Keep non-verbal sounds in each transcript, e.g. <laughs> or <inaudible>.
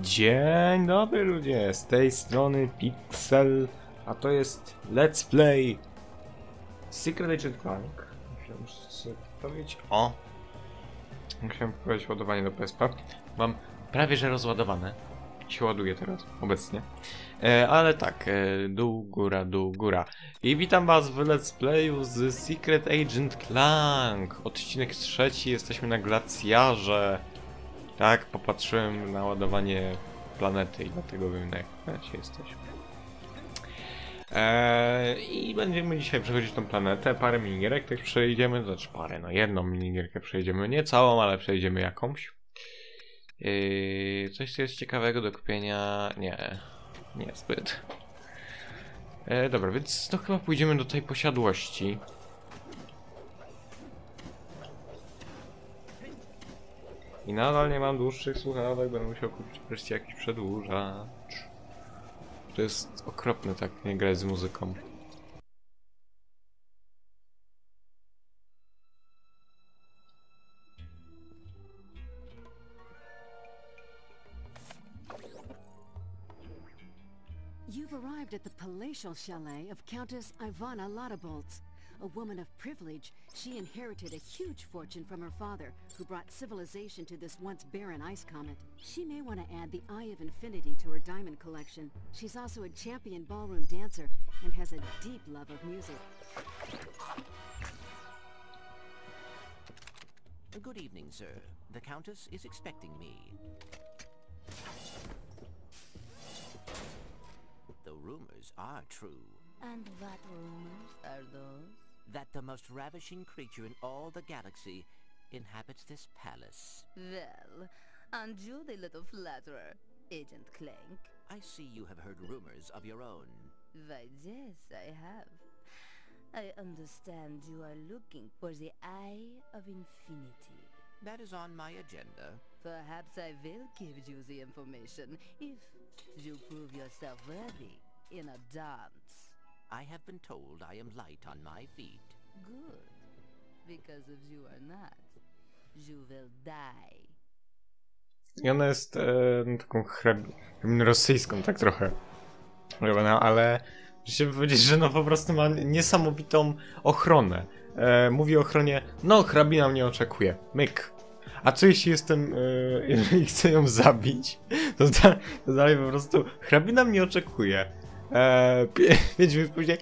Dzień dobry ludzie, z tej strony Pixel, a to jest Let's Play Secret Agent Clank. Musiałem sobie powiedzieć, o! Musiałem powiedzieć ładowanie do PSP. Mam prawie że rozładowane. Się ładuje teraz, obecnie. E, ale tak, e, dół, góra, dół, góra. I witam was w Let's Playu z Secret Agent Clank. Odcinek trzeci, jesteśmy na glacjarze. Tak, popatrzyłem na ładowanie planety i dlatego wiem na jakim planecie jesteśmy. Eee, I będziemy dzisiaj przechodzić tą planetę, parę minigierek też przejdziemy, znaczy parę, no jedną minigierkę przejdziemy, nie całą, ale przejdziemy jakąś. Eee, coś co jest ciekawego do kupienia, nie, nie zbyt. Eee, dobra, więc to chyba pójdziemy do tej posiadłości. I nadal nie mam dłuższych słuchawek, będę musiał kupić wreszcie jakiś przedłużacz. To jest okropne tak nie grać z muzyką. You've arrived at the palatial chalet of Countess Ivana Lodabolts. A woman of privilege, she inherited a huge fortune from her father, who brought civilization to this once barren ice comet. She may want to add the Eye of Infinity to her diamond collection. She's also a champion ballroom dancer and has a deep love of music. Good evening, sir. The Countess is expecting me. The rumors are true And what rumors are those? That the most ravishing creature in all the galaxy inhabits this palace. Well, the little flatterer, Agent Clank? I see you have heard rumors of your own. Why, yes, I have. I understand you are looking for the Eye of Infinity. That is on my agenda. Perhaps I will give you the information if you prove yourself worthy in a dance. I have been told I am light on my feet. Good. Because if you are not, you will die. I ona jest e, taką hrabiną rosyjską, tak trochę. Robiona, ale muszę powiedzieć, że no po prostu ma niesamowitą ochronę. E, mówi o ochronie, no hrabina mnie oczekuje, myk. A co jeśli jestem, e, jeżeli chcę ją zabić, to, da, to dalej po prostu hrabina mnie oczekuje. E, pie, <laughs> pięć minut później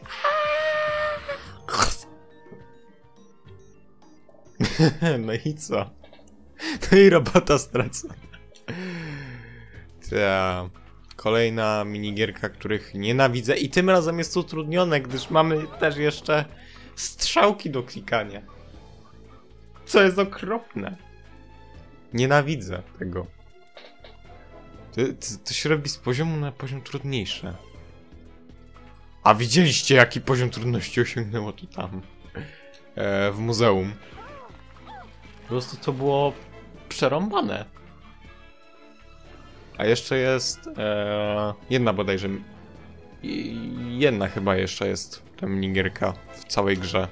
<laughs> no i co? <laughs> No i robota stracona. Ta kolejna minigierka, których nienawidzę i tym razem jest utrudnione, gdyż mamy też jeszcze strzałki do klikania. Co jest okropne. Nienawidzę tego. To, to, to się robi z poziomu na poziom trudniejszy. A widzieliście jaki poziom trudności osiągnęło to tam e, w muzeum. Po prostu to było przerąbane. A jeszcze jest e, jedna bodajże. Jedna chyba jeszcze jest ta minigierka w całej grze.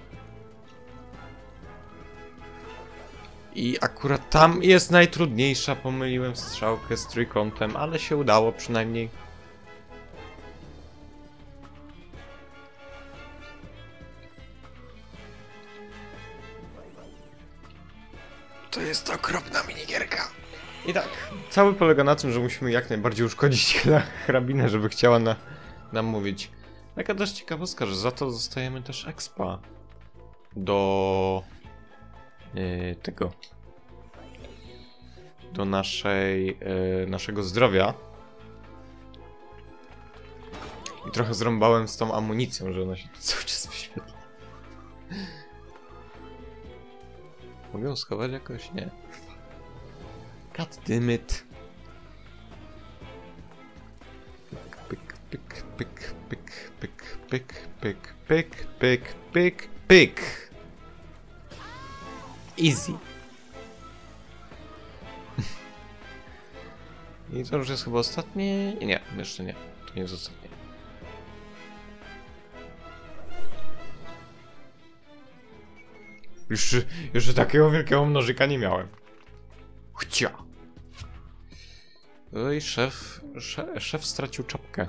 I akurat tam jest najtrudniejsza. Pomyliłem strzałkę z trójkątem, ale się udało przynajmniej. To jest okropna minigierka. I tak, cały polega na tym, że musimy jak najbardziej uszkodzić hra- <laughs> hrabinę, żeby chciała na, nam mówić. Taka też ciekawostka, że za to dostajemy też expa do yy, tego do naszej yy, naszego zdrowia. I trochę zrąbałem z tą amunicją, że ona się cały czas Schować jakoś? Nie. God damn it. Pyk, pyk, pyk, pyk, pyk, pyk, pyk, pyk, pyk, pyk, pyk. Easy. <laughs> I to już jest chyba ostatnie? Nie, jeszcze nie. To nie jest ostatnie. Już, już takiego wielkiego mnożyka nie miałem. Chcia. Oj, szef, szef, szef stracił czapkę.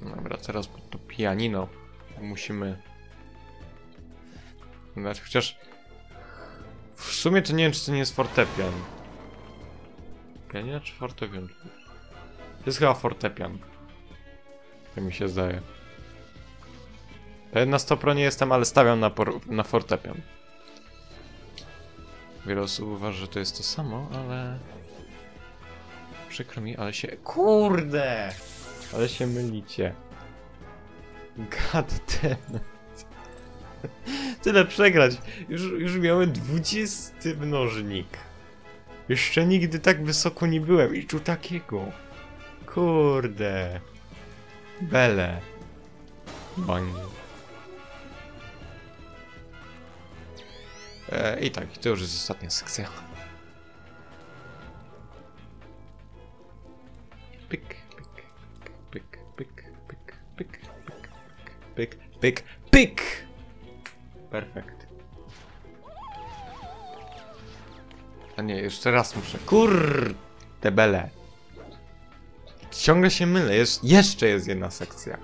Dobra, teraz to pianino musimy... Znaczy, chociaż... W sumie to nie wiem, czy to nie jest fortepian. Pianino czy fortepian? To jest chyba fortepian. Tak mi się zdaje. Pewien na 100 nie jestem, ale stawiam na, na fortepian. Wiele osób uważa, że to jest to samo, ale... Przykro mi, ale się... Kurde! Ale się mylicie. God damn. Tyle przegrać. Już, już miałem 20 mnożnik. Jeszcze nigdy tak wysoko nie byłem i tu takiego. Kurde. Bele. Bang. E, I tak, to już jest ostatnia sekcja. Pyk, pyk, pyk, pyk, pyk, pyk, pyk, pyk, pyk, pyk! Perfekt. A nie, jeszcze raz muszę. Kur... Te bele. Ciągle się mylę, jest, jeszcze jest jedna sekcja.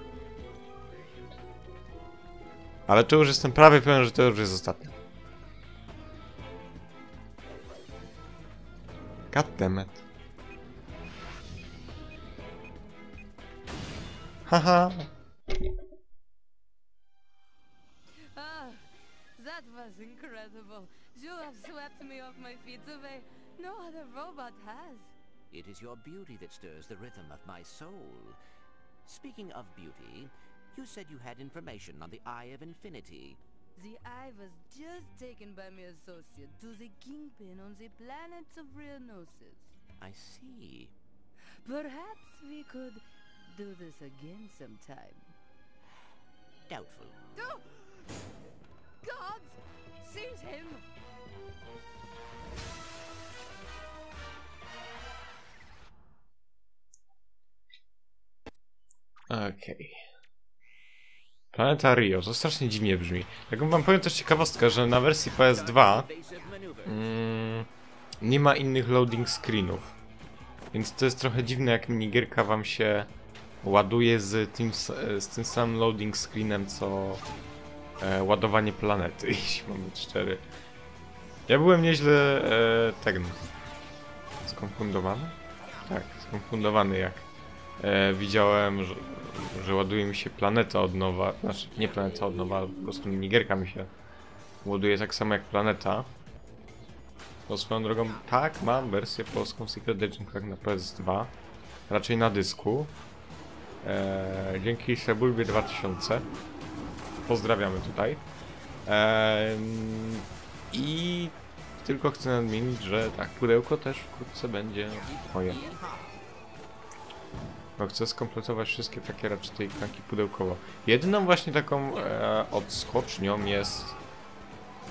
Ale to już jestem prawie pewien, że to już jest ostatnia. Goddammit. Haha. Ah, that was incredible. You have swept me off my feet the way no other robot has. It is your beauty that stirs the rhythm of my soul. Speaking of beauty, you said you had information on the Eye of Infinity. The eye was just taken by my associate to the kingpin on the planet of Rhenosis. I see. Perhaps we could do this again sometime. Doubtful. Oh! God! Seize him! Okej. Planeta Rio, to strasznie dziwnie brzmi. Jak wam powiem też ciekawostka, że na wersji PS2 Evasive maneuver. mm, nie ma innych loading screenów. Więc to jest trochę dziwne, jak minigierka wam się ładuje z tym, z tym samym loading screenem, co e, ładowanie planety, <laughs> jeśli mam być szczery. Ja byłem nieźle e, ten skonfundowany? Tak, skonfundowany jak e, widziałem, że, że ładuje mi się planeta od nowa, znaczy nie planeta od nowa, po prostu minigierka mi się ładuje tak samo jak planeta. To swoją drogą, tak, mam wersję polską Secret Agent Crack na PS2, raczej na dysku. E, dzięki Sebulbie 2000. Pozdrawiamy tutaj. Em, I tylko chcę nadmienić, że tak, pudełko też wkrótce będzie moje. Chcę skompletować wszystkie takie raczej te kranki pudełkowo. Jedyną właśnie taką e, odskocznią jest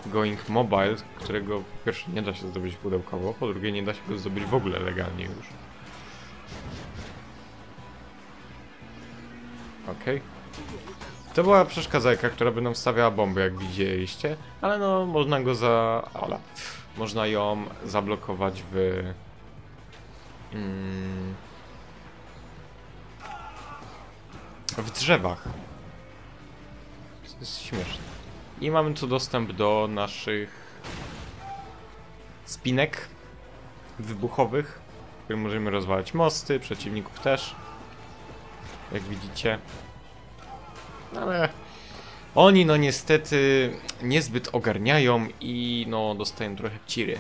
Going Mobile, którego po pierwsze nie da się zdobyć pudełkowo, po drugie nie da się go zdobyć w ogóle legalnie już. Okej. To była przeszkadzajka, która by nam stawiała bomby, jak widzieliście, ale no, można go za... Ala. Można ją zablokować w... Mm, w drzewach. To jest śmieszne. I mamy tu dostęp do naszych spinek wybuchowych, w których możemy rozwalać mosty, przeciwników też. Jak widzicie. Ale oni no niestety niezbyt ogarniają i no dostają trochę ciry.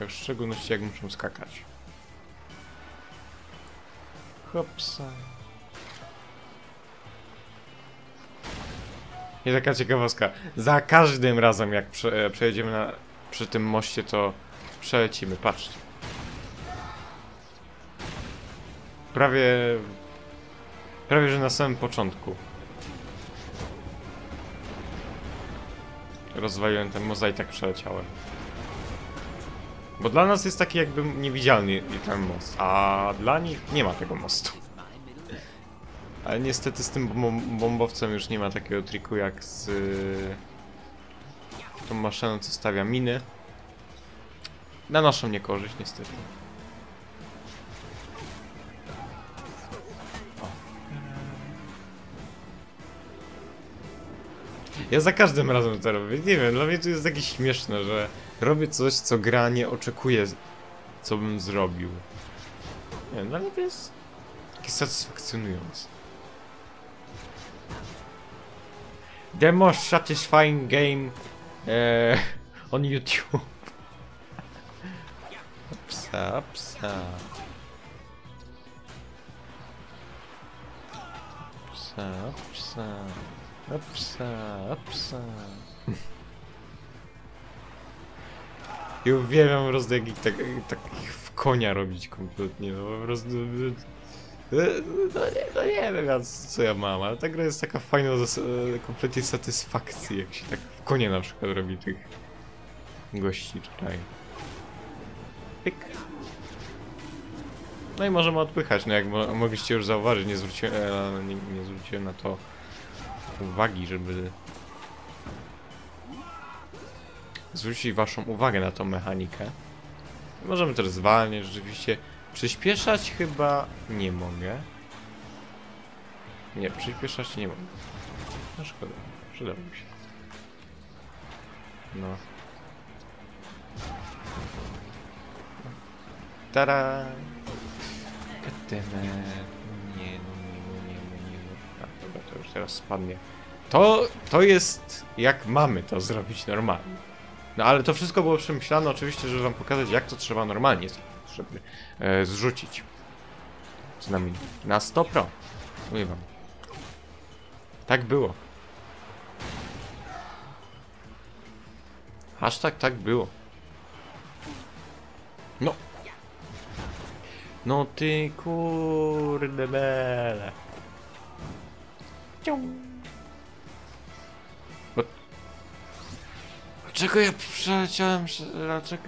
W szczególności jak muszą skakać. Hopsa. I taka ciekawostka. Za każdym razem jak prze, przejedziemy na, przy tym moście to przelecimy, patrzcie. Prawie... Prawie, że na samym początku. Rozwaliłem ten mozaik, tak przeleciałem. Bo dla nas jest taki jakby niewidzialny ten most, a dla nich nie ma tego mostu. Ale niestety z tym bom- bombowcem już nie ma takiego triku jak z... tą maszyną, co stawia miny. Na naszą niekorzyść, niestety. Ja za każdym razem to robię. Nie wiem, dla mnie to jest takie śmieszne, że robię coś, co gra nie oczekuje, co bym zrobił. Nie dla mnie to jest takie satysfakcjonujące. The most satisfying game e, on YouTube. Psa, psa. Psa, psa. Psa, psa. I uwielbiam po prostu jakich tak, takich w konia robić kompletnie, no po prostu... No nie, no nie wiem ja, co ja mam, ale ta gra jest taka fajna e, kompletnie satysfakcji, jak się tak w konie na przykład robi tych gości tutaj. Pyk. No i możemy odpychać, no jak mo mogliście już zauważyć, nie zwróciłem, e, nie, nie zwróciłem na to uwagi, żeby zwrócić waszą uwagę na tą mechanikę. Możemy też zwalniać, rzeczywiście. Przyspieszać chyba nie mogę. Nie, przyspieszać nie mogę. No szkoda, przydałby się. No. Tara! Goddammit. Nie, no nie, no nie, no nie, no. A, dobra, to już teraz spadnie. To, to jest jak mamy to zrobić normalnie. No ale to wszystko było przemyślane oczywiście, żeby wam pokazać jak to trzeba normalnie żeby e, zrzucić. Przynajmniej na 100 Mówię wam. Tak było. Hashtag tak było. No. No ty kurde bele. Ciu. Dlaczego ja przeleciałem? prze- Dlaczego.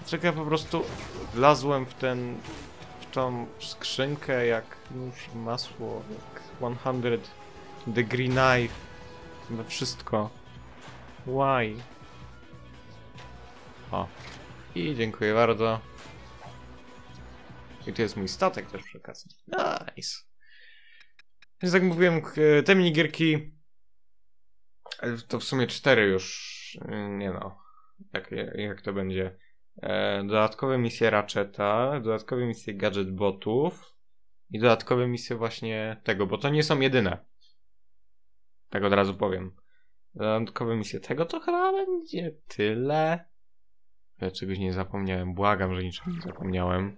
Dlaczego ja po prostu wlazłem w ten... w tą skrzynkę jak i masło, jak 100 degree knife, we wszystko. Why? O. I dziękuję bardzo. I tu jest mój statek też przy okazji. Nice. Więc jak mówiłem, k- te minigierki e, to w sumie cztery już, e, nie no, jak, jak to będzie. E, dodatkowe misje Ratcheta, dodatkowe misje Gadget Botów i dodatkowe misje właśnie tego, bo to nie są jedyne. Tak od razu powiem. Dodatkowe misje tego to chyba będzie tyle. Ja czegoś nie zapomniałem, błagam, że niczego nie zapomniałem.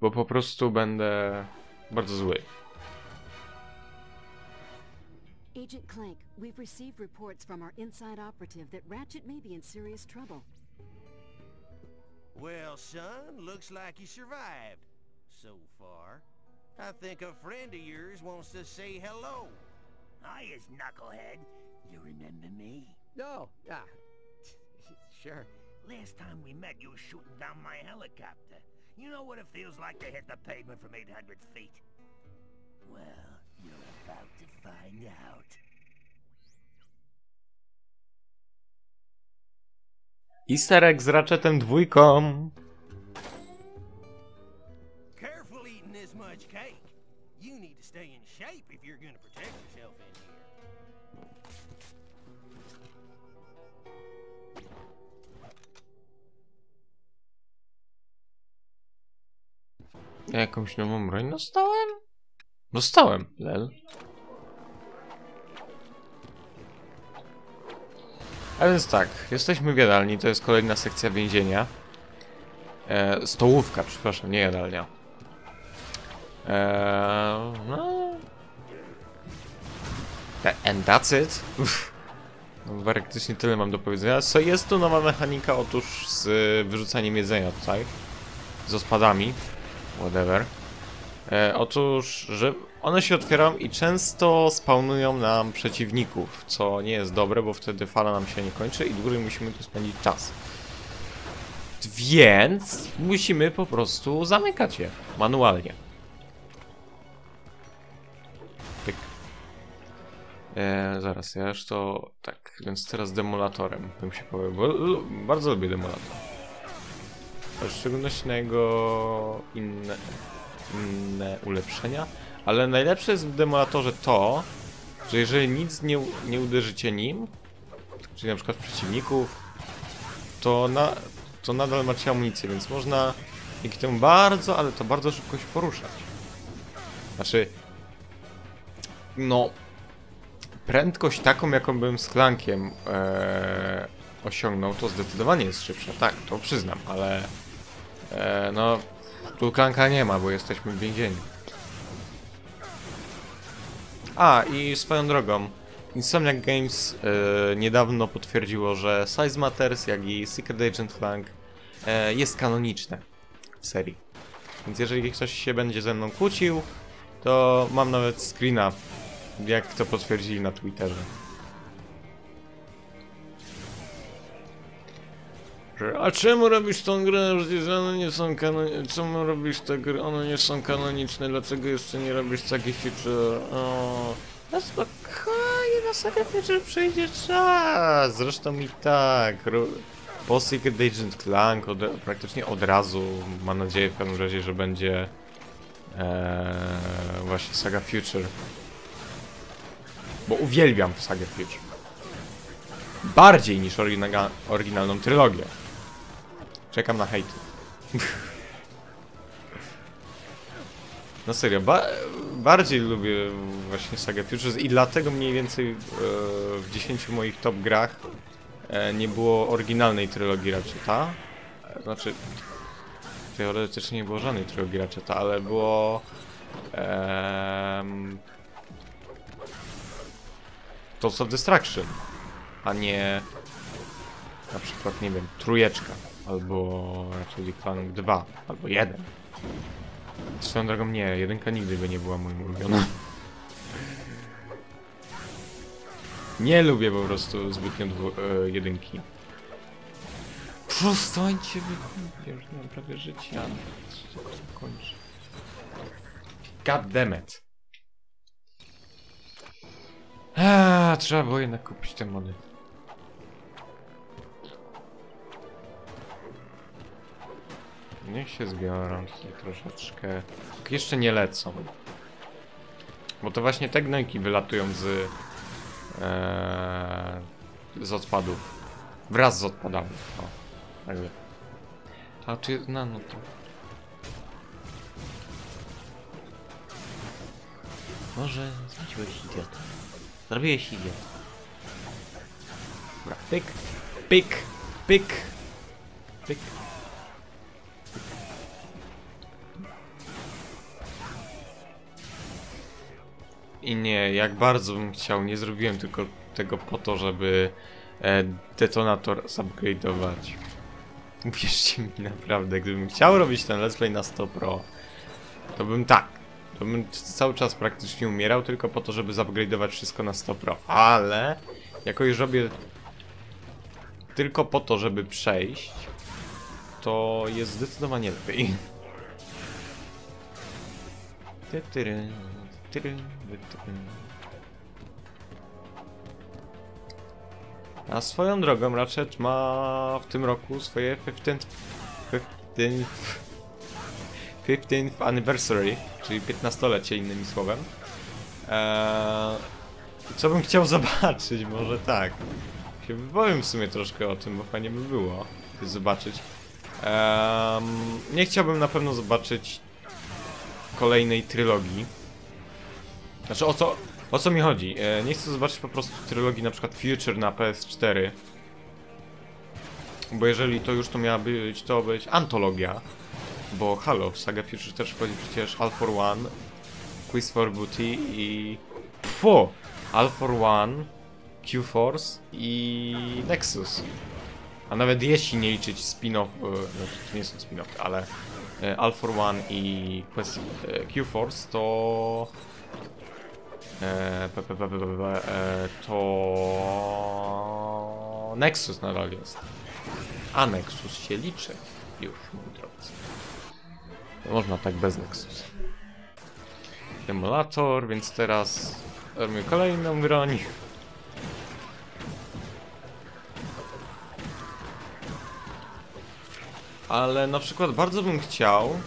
Bo po prostu będę bardzo zły. Agent Clank, we've received reports from our inside operative that Ratchet may be in serious trouble. Well, son, looks like you survived. So far. I think a friend of yours wants to say hello. Hi, is Knucklehead. You remember me? No, ah, <laughs> sure. Last time we met, you were shooting down my helicopter. You know what it feels like to hit the pavement from 800 feet? Well, you're about to find out. Easter egg z Ratchetem dwójką. Careful eating this much cake. You need to stay in shape if you're gonna protect yourself in here. Ja jakąś nową broń dostałem? Dostałem, lel. A więc tak, jesteśmy w jadalni, to jest kolejna sekcja więzienia. E, stołówka, przepraszam, nie jadalnia. E, no... E, And that's it. No, praktycznie tyle mam do powiedzenia. Co jest tu nowa mechanika, otóż z wyrzucaniem jedzenia tutaj. Z odpadami. Whatever. E, otóż, że one się otwierają i często spawnują nam przeciwników, co nie jest dobre, bo wtedy fala nam się nie kończy i dłużej musimy tu spędzić czas. Więc musimy po prostu zamykać je manualnie. Pyk. E, zaraz, ja już to... Tak, więc teraz demolatorem bym się powiedział, bo bardzo lubię demolator. W szczególności na jego inne ulepszenia. Ale najlepsze jest w demolatorze to, że jeżeli nic nie, nie uderzycie nim, czyli na przykład przeciwników, to, na, to nadal macie amunicję, więc można dzięki temu bardzo, ale to bardzo szybko się poruszać. Znaczy, no, prędkość taką, jaką bym z klankiem e, osiągnął, to zdecydowanie jest szybsza. Tak, to przyznam, ale e, no, tu klanka nie ma, bo jesteśmy w więzieniu. A, i swoją drogą, Insomniac Games e, niedawno potwierdziło, że Size Matters, jak i Secret Agent Clank e, jest kanoniczne w serii. Więc jeżeli ktoś się będzie ze mną kłócił, to mam nawet screena, jak to potwierdzili na Twitterze. A czemu robisz tą grę? Przecież one nie są kanoniczne. Czemu robisz te gry? One nie są kanoniczne. Dlaczego jeszcze nie robisz takich feature? O, no spokojnie, na Saga Feature przyjdzie czas. Zresztą i tak. Po Secret Agent Clank od, praktycznie od razu, mam nadzieję w każdym razie, że będzie Eee, właśnie Saga Future. Bo uwielbiam Sagę Future. Bardziej niż oryginalną trylogię. Czekam na hejty. No serio, ba bardziej lubię właśnie Sagę Futures i dlatego mniej więcej e, w 10 moich top grach e, nie było oryginalnej trylogii Ratcheta. E, Znaczy, teoretycznie nie było żadnej trylogii Ratcheta, ale było... Um, Tools of Destruction, a nie na przykład, nie wiem, trójeczka, albo Ratchet Clank 2, albo 1. Swoją drogą nie, jedynka nigdy by nie była moim ulubioną. Nie lubię po prostu zbytnio dwu, e, jedynki. Przestańcie wy... Już nie mam prawie życia. Kończy? God damn it. Eee, trzeba było jednak kupić te mody. Niech się zbiorą tutaj troszeczkę. Tak jeszcze nie lecą. Bo to właśnie te gnojki wylatują z... Eee, z odpadów. Wraz z odpadami. O, jakby. A jest... No, no to... Może zrobiłeś idiota. Zrobiłeś idiota. Dobra, pyk, pyk, pyk, pyk. I nie, jak bardzo bym chciał, nie zrobiłem tylko tego po to, żeby e, detonator upgrade'ować. Uwierzcie mi naprawdę, gdybym chciał robić ten let's play na 100 pro, to bym tak, to bym cały czas praktycznie umierał tylko po to, żeby zupgrade'ować wszystko na 100 pro. Ale, jako już robię tylko po to, żeby przejść, to jest zdecydowanie lepiej. Ty, A swoją drogą Ratchet ma w tym roku swoje 15th, 15th, 15th anniversary, czyli 15-lecie innymi słowem. Eee, co bym chciał <laughs> zobaczyć, może tak. Się wypowiem w sumie troszkę o tym, bo fajnie by było zobaczyć. Eee, nie chciałbym na pewno zobaczyć kolejnej trylogii. Znaczy o co, o co mi chodzi? E, nie chcę zobaczyć po prostu trylogii na przykład Future na PS4. Bo jeżeli to już to miała być, to być antologia. Bo halo, w Saga Future też wchodzi przecież All for One, Quiz for Booty i... Pfu! All for One, Q-Force i Nexus. A nawet jeśli nie liczyć spin-off, e, znaczy to nie są spin-off, ale e, All for One i Quest, e, Q-Force to... to... Nexus nadal jest. A Nexus się liczy już, moi drodzy. Można tak bez Nexus. Emulator, więc teraz Robimy kolejną broń. Ale na przykład bardzo bym chciał,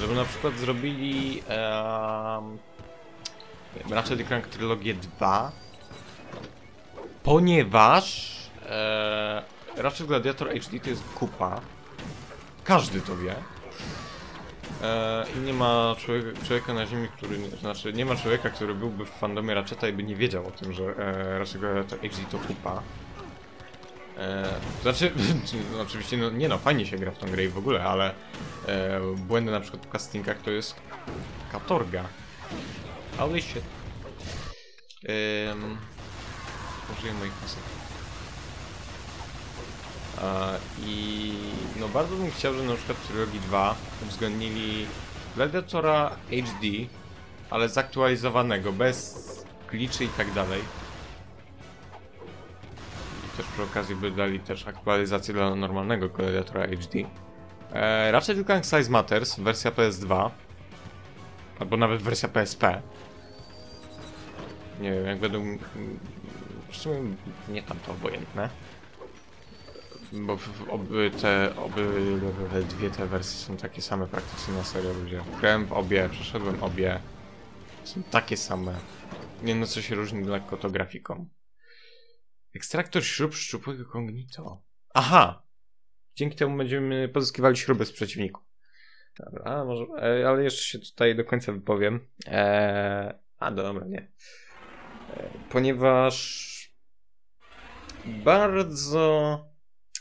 żeby na przykład zrobili Ratchet Clank Trylogię 2 ponieważ e, Ratchet Gladiator HD to jest kupa. Każdy to wie. E, i nie ma człowieka, człowieka na ziemi, który, znaczy nie ma człowieka, który byłby w fandomie Ratcheta i by nie wiedział o tym, że e, Ratchet Gladiator HD to kupa. E, znaczy, <laughs> no, oczywiście, no, nie no, fajnie się gra w tą grę i w ogóle, ale e, błędy na przykład w castingach to jest katorga. Holy shit. Um, użyję moich pasek. I no bardzo bym chciał, żeby na przykład w Trilogii 2 uwzględnili Gladiatora HD, ale zaktualizowanego, bez glitchy i tak dalej. I też przy okazji by dali też aktualizację dla normalnego Gladiatora HD. E, Ratchet Clank Size Matters, wersja PS2, albo nawet wersja PSP. Nie wiem, jak będą... W sumie nie tam to obojętne. Bo oby te, oby dwie te wersje są takie same praktycznie na serio ludzie. Grałem w obie, przeszedłem obie. Są takie same. Nie no, co się różni lekko to grafiką. Ekstraktor śrub szczupłego kognito. Aha! Dzięki temu będziemy pozyskiwali śruby z przeciwników. Dobra, może, e, ale jeszcze się tutaj do końca wypowiem. Eee, a dobra, nie. Ponieważ bardzo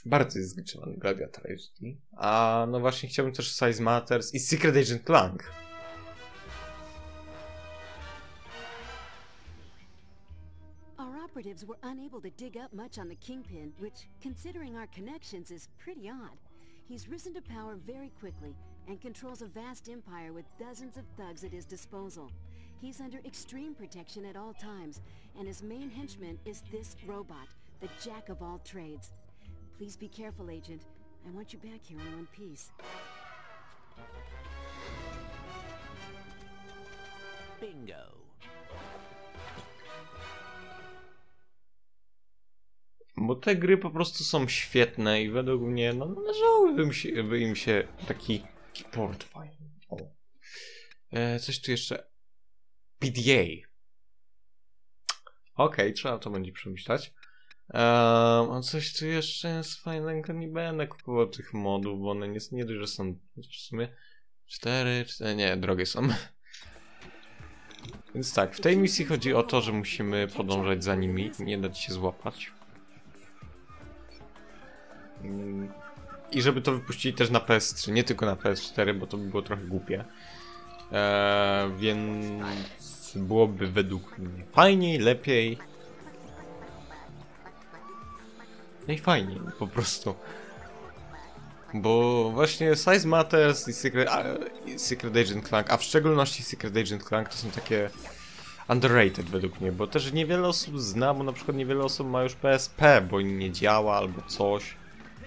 bardzo jest zgliczowany Gladiator HD. A no właśnie chciałbym też Size Matters i Secret Agent. Our operatives were unable to dig up much on the Kingpin, which, considering our connections, is pretty odd. He's risen to power very quickly and controls a vast empire with dozens of thugs at his disposal. He's under extreme protection at all times, and his main henchman is this robot, the jack of all trades. Please be careful, Agent. I want you back here in one piece. Bingo. Bo te gry po prostu są świetne i według mnie no, należałoby się, by im się taki, port fajny. E, coś tu jeszcze. PDA. Okej, trzeba to będzie przemyśleć. Ehm, a coś tu jeszcze jest fajnego, nie będę kupował tych modów, bo one nie, nie dość, że są w sumie 4, 4, nie, drogie są. Więc tak, w tej misji chodzi o to, że musimy podążać za nimi, nie dać się złapać. Mm, I żeby to wypuścili też na PS3, nie tylko na PS4, bo to by było trochę głupie. Eee, więc byłoby według mnie fajniej, lepiej. No i fajniej, po prostu. Bo właśnie Size Matters i Secret, a, i Secret Agent Clank, a w szczególności Secret Agent Clank to są takie underrated według mnie, bo też niewiele osób zna, bo na przykład niewiele osób ma już PSP, bo nie działa albo coś.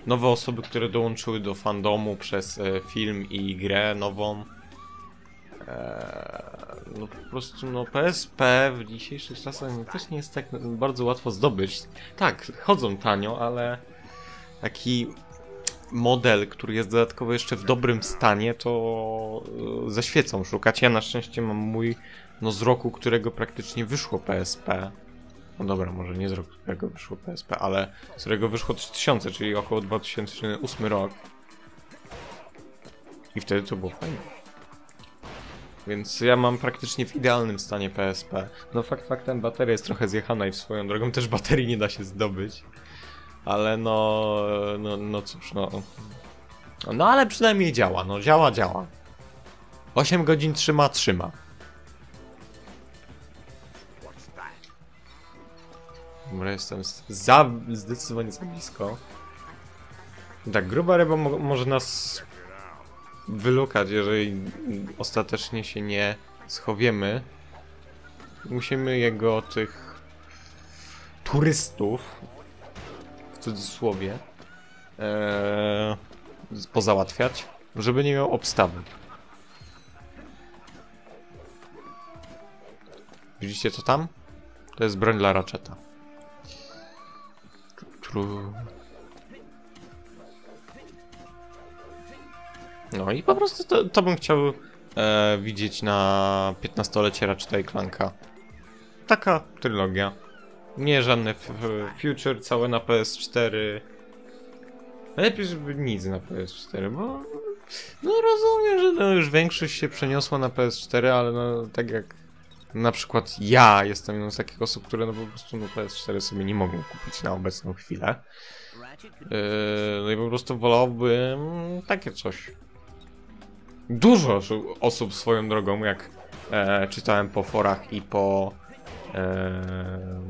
Nowe osoby, które dołączyły do fandomu przez e, film i grę nową. Eee, no po prostu no PSP w dzisiejszych czasach no, też nie jest tak bardzo łatwo zdobyć. Tak, chodzą tanio, ale taki model, który jest dodatkowo jeszcze w dobrym stanie, to e, ze świecą szukać. Ja na szczęście mam mój no z roku, którego praktycznie wyszło PSP. No dobra, może nie z roku, którego wyszło PSP, ale z którego wyszło 3000, czyli około 2008 rok. I wtedy to było fajne. Więc ja mam praktycznie w idealnym stanie PSP. No fakt faktem bateria jest trochę zjechana i w swoją drogą też baterii nie da się zdobyć. Ale no, no, no cóż, no. No ale przynajmniej działa, no działa, działa. 8 godzin trzyma, trzyma. Dobra, jestem za, zdecydowanie za blisko. Tak, gruba ryba mo może nas wylukać, jeżeli ostatecznie się nie schowiemy. Musimy jego tych turystów, w cudzysłowie, ee, pozałatwiać, żeby nie miał obstawy. Widzicie to tam? To jest broń dla Ratcheta. Tru. No i po prostu to, to bym chciał e, widzieć na 15-lecie Ratcheta i Clanka. Taka trylogia. Nie żadne future całe na PS4. Lepiej, żeby nic na PS4, bo no rozumiem, że no już większość się przeniosła na PS4, ale no tak jak na przykład ja jestem jedną z takich osób, które no po prostu no PS4 sobie nie mogą kupić na obecną chwilę. Yy, no i po prostu wolałbym takie coś. Dużo osób swoją drogą, jak e, czytałem po forach i po e,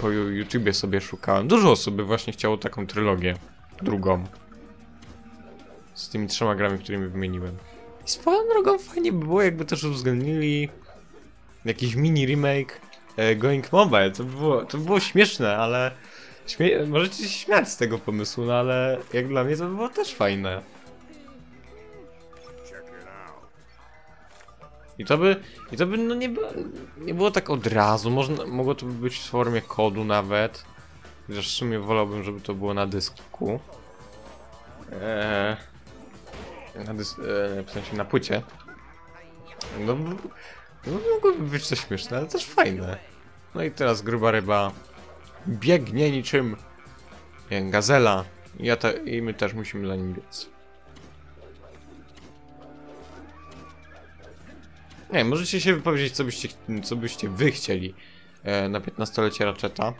po YouTubie sobie szukałem. Dużo osób by właśnie chciało taką trylogię drugą. Z tymi trzema grami, którymi wymieniłem. I swoją drogą fajnie by było, jakby też uwzględnili jakiś mini remake e, Going Mobile. To by było, to by było śmieszne, ale Śmie możecie się śmiać z tego pomysłu, no ale jak dla mnie to by było też fajne. I to by, i to by no nie, było, nie było tak od razu, można, mogło to by być w formie kodu nawet. Chociaż w sumie wolałbym, żeby to było na dysku. Eee, na dys eee, w sensie na płycie. No, b- no mogłoby być to śmieszne, ale też fajne. No i teraz gruba ryba biegnie niczym gazela ja te, i my też musimy za nim biec. Nie możecie się wypowiedzieć, co byście, co byście wy chcieli e, na 15-lecie Ratcheta.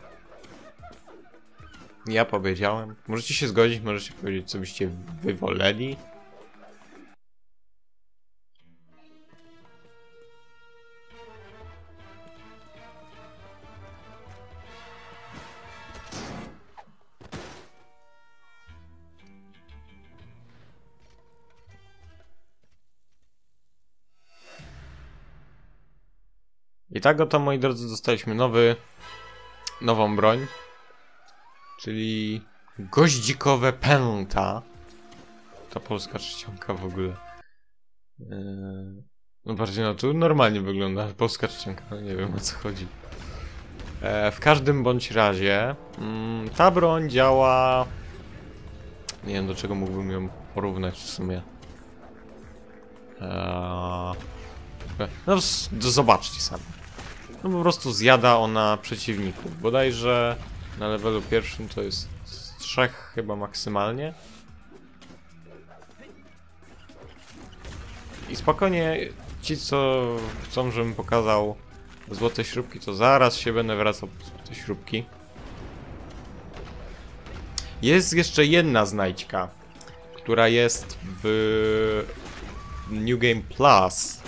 Ja powiedziałem. Możecie się zgodzić, możecie powiedzieć, co byście wy woleli. I tak oto, moi drodzy, dostaliśmy nowy, nową broń, czyli goździkowe pęta. Ta polska czcionka w ogóle. Eee, no bardziej no tu normalnie wygląda, polska czcionka, no nie wiem o co chodzi. Eee, w każdym bądź razie mm, ta broń działa... Nie wiem do czego mógłbym ją porównać w sumie. Eee, no zobaczcie sami. No po prostu zjada ona przeciwników. Bodajże na levelu pierwszym to jest z trzech chyba maksymalnie. I spokojnie ci co chcą żebym pokazał złote śrubki to zaraz się będę wracał po złote śrubki. Jest jeszcze jedna znajdźka, która jest w New Game Plus.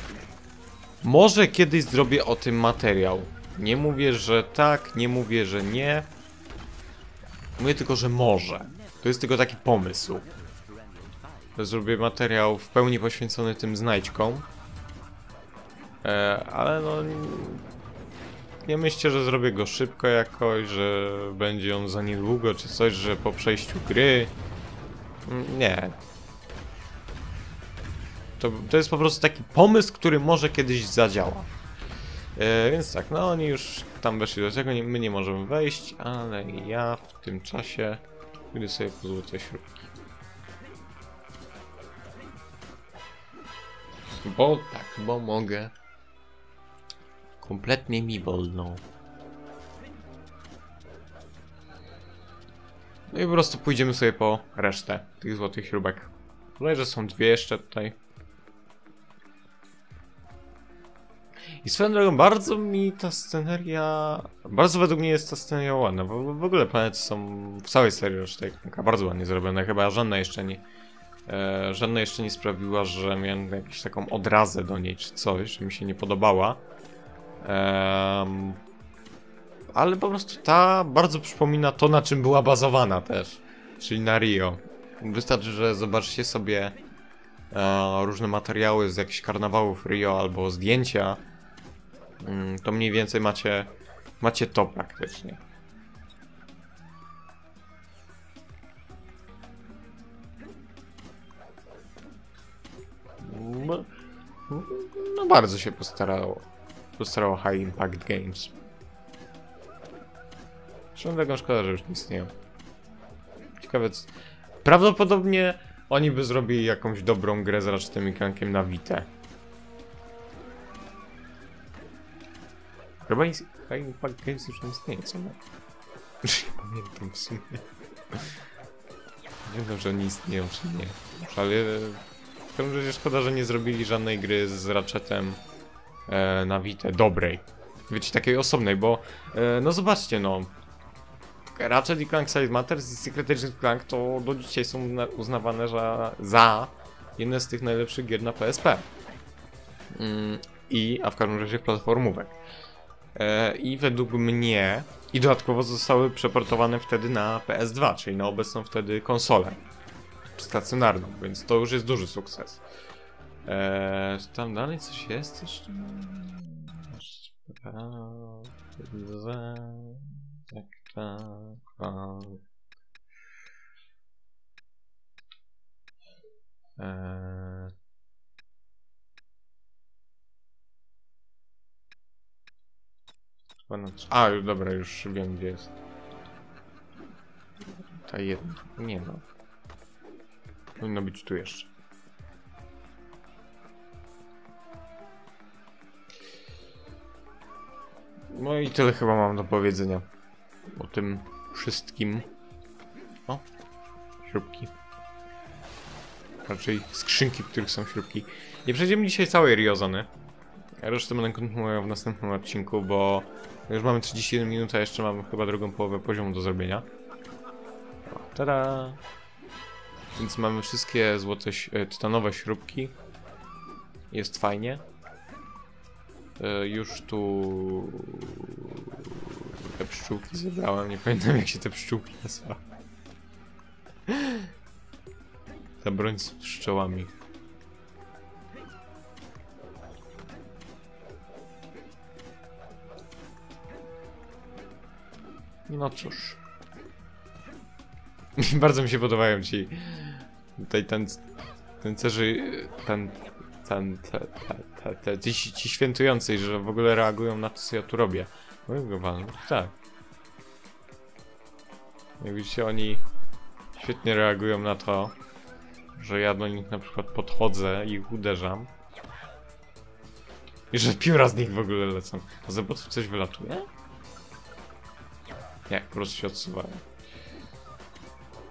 Może kiedyś zrobię o tym materiał. Nie mówię, że tak, nie mówię, że nie. Mówię tylko, że może. To jest tylko taki pomysł. Zrobię materiał w pełni poświęcony tym znajdźkom. E, ale no... Nie myślcie, że zrobię go szybko jakoś, że będzie on za niedługo, czy coś, że po przejściu gry. Mm, Nie, to, to jest po prostu taki pomysł, który może kiedyś zadziała. E, więc tak, no oni już tam weszli do tego, nie, my nie możemy wejść, ale ja w tym czasie pójdę sobie po złote śrubki. Bo tak, bo mogę. Kompletnie mi wolno. No i po prostu pójdziemy sobie po resztę tych złotych śrubek. Bodajże są dwie jeszcze tutaj. I swoją drogą, bardzo mi ta sceneria... Bardzo według mnie jest ta sceneria ładna, bo w ogóle planety są w całej serii Ratchet bardzo ładnie zrobione, chyba żadna jeszcze nie... E, żadna jeszcze nie sprawiła, że miałem jakąś taką odrazę do niej czy coś, że mi się nie podobała. Ale po prostu ta bardzo przypomina to, na czym była bazowana też, czyli na Rio. Wystarczy, że zobaczycie sobie e, różne materiały z jakichś karnawałów Rio albo zdjęcia, to mniej więcej macie, macie to praktycznie. No, no bardzo się postarało. postarało High Impact Games. Zresztą szkoda, że już nie istnieją. Ciekawe, prawdopodobnie oni by zrobili jakąś dobrą grę z Ratchetem i na Vita. Chyba Impact Games już nie istnieje, co nie? Już nie pamiętam w sumie. Nie wiem, że oni istnieją, czy nie. Ale w każdym razie szkoda, że nie zrobili żadnej gry z Ratchetem e, na Vita, dobrej. Wiecie, takiej osobnej, bo e, no zobaczcie, no Ratchet i Clank Side Matters i Secret Agent Clank to do dzisiaj są na- uznawane za, za jedne z tych najlepszych gier na PSP. Mm, I, a w każdym razie platformówek. E, I według mnie, i dodatkowo zostały przeportowane wtedy na PS2, czyli na obecną wtedy konsolę stacjonarną, więc to już jest duży sukces. Eee, tam dalej coś jest jeszcze? Tak, tak, tak. Eee. Trz- A, dobra, już wiem gdzie jest. Ta jedna. Nie no. Powinno być tu jeszcze. No i tyle chyba mam do powiedzenia o tym wszystkim. O, śrubki. Raczej skrzynki, w których są śrubki. Nie przejdziemy dzisiaj całej Riozony. Resztę będę kontynuował w następnym odcinku, bo już mamy 31 minut, a jeszcze mamy chyba drugą połowę poziomu do zrobienia. Tada! Więc mamy wszystkie złote, e, tytanowe śrubki. Jest fajnie. E, Już tu te pszczółki zebrałem. Nie pamiętam jak się te pszczółki nazywa. Ta broń z pszczołami. No cóż. <laughs> Bardzo mi się podobają ci tutaj ten tancerzy, ten, ten, te, te, te, ci, ci świętujący, że w ogóle reagują na to, co ja tu robię. Walnąć? Tak. Jak widzicie, oni świetnie reagują na to, że ja do nich na przykład podchodzę i ich uderzam. I że pióra z nich w ogóle lecą. A z robotów coś wylatuje? Nie, po prostu się odsuwają.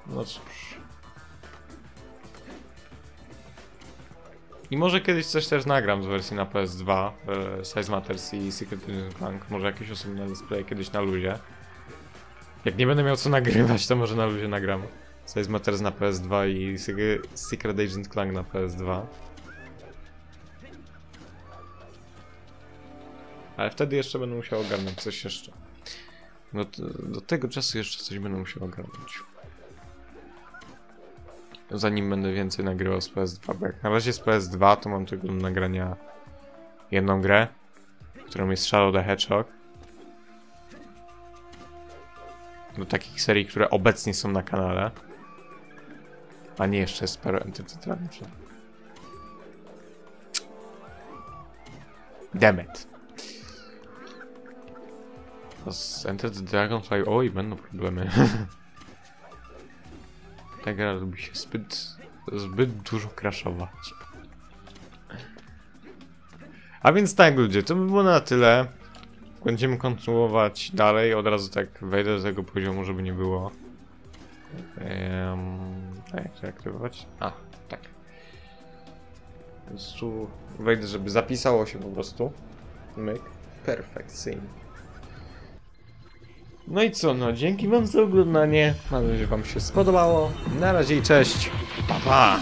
No cóż. I może kiedyś coś też nagram z wersji na PS2, e, Size Matters i Secret Clank, może jakieś osobne display kiedyś na luzie. Jak nie będę miał co nagrywać, to może na luzie nagram Size Matters na PS2 i Secre- Secret Agent Clank na PS2. Ale wtedy jeszcze będę musiał ogarnąć coś jeszcze. No do tego czasu jeszcze coś będę musiał ogarnąć. Zanim będę więcej nagrywał z PS2, bo jak na razie z PS2 to mam tylko do nagrania jedną grę, którą jest Shadow the Hedgehog. Do takich serii, które obecnie są na kanale. A nie jeszcze Spero Entity Transfer. Demet. Z Enter the Dragonfly... Oj, będą problemy. <laughs> Ta gra lubi się zbyt, zbyt dużo crashować. A więc tak ludzie, to by było na tyle. Będziemy kontynuować dalej, od razu tak wejdę do tego poziomu, żeby nie było. Um, a jak to aktywować? A, tak. Więc tu wejdę, żeby zapisało się po prostu. Myk. Perfekcyjnie. No i co, no dzięki wam za oglądanie. Mam nadzieję, że wam się spodobało. Na razie i cześć. Pa, pa.